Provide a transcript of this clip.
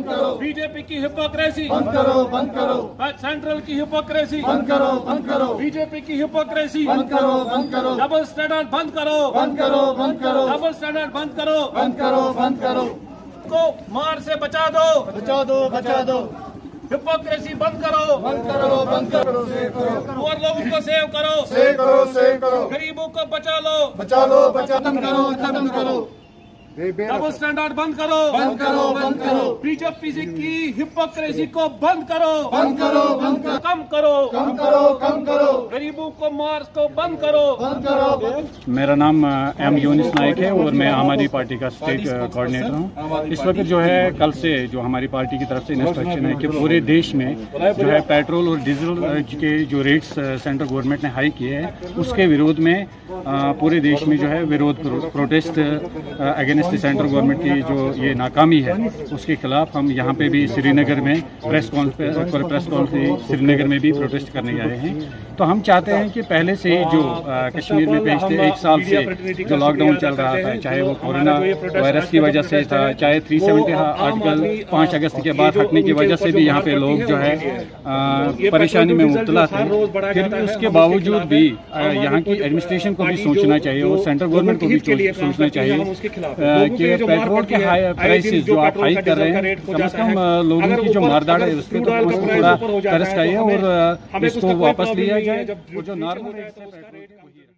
बंद करो। बीजेपी की हिपोक्रेसी बंद करो बंद करो। सेंट्रल की हिपोक्रेसी बंद करो बंद करो। बीजेपी की हिपोक्रेसी बंद करो बंद करो। डबल स्टैंडर्ड बंद करो। बंद करो बंद करो। डबल स्टैंडर्ड बंद करो। बंद करो बंद करो। को मार से बचा दो। बचा दो बचा दो। हिपोक्रेसी बंद करो। बंद करो बंद करो और लोगों को सेव करो। सेव करो सेव करो। गरीबों को बचा लो। बचा लो बचा खत्म करो खत्म करो। डबल स्टैंडर्ड बंद करो। बंद करो बंद करो। बीजेपी की हिपोक्रेसी को बंद करो। बंद करो बंद करो। कम करो। कम करो। को मार को बंद करो। बंद करो। मेरा नाम एम यूनिस नाइक है और मैं आम आदमी पार्टी का स्टेट कोऑर्डिनेटर हूँ। इस वक्त जो है कल से जो हमारी पार्टी की तरफ़ से इंस्ट्रक्शन है कि पूरे देश में जो है पेट्रोल और डीजल के जो रेट्स सेंट्रल गवर्नमेंट ने हाई किए हैं उसके विरोध में पूरे देश में जो है विरोध प्रोटेस्ट अगेंस्ट सेंट्रल गवर्नमेंट की जो ये नाकामी है उसके खिलाफ हम यहाँ पे भी श्रीनगर में press conference press conference Srinagar में भी प्रोटेस्ट करने आए हैं। तो हम चाहते हैं कि पहले से ही जो कश्मीर में पिछले एक साल से जो लॉकडाउन चल रहा था चाहे वो कोरोना वायरस की वजह से था चाहे थ्री सेवेंटी आर्टिकल पाँच अगस्त के बाद हटने की वजह से भी यहाँ पे लोग जो है परेशानी में मुबतला थे। फिर भी उसके बावजूद भी यहाँ की एडमिनिस्ट्रेशन को भी सोचना चाहिए और सेंट्रल गवर्नमेंट को भी सोचना चाहिए कि पेट्रोल के प्राइसेस जो आप हाई कर रहे हैं कम से कम लोगों की जो मारदाड़ है उस पर तो उसको थोड़ा तरस खाइए और इसको वापस लिया जाए जो नॉर्मल रेट है।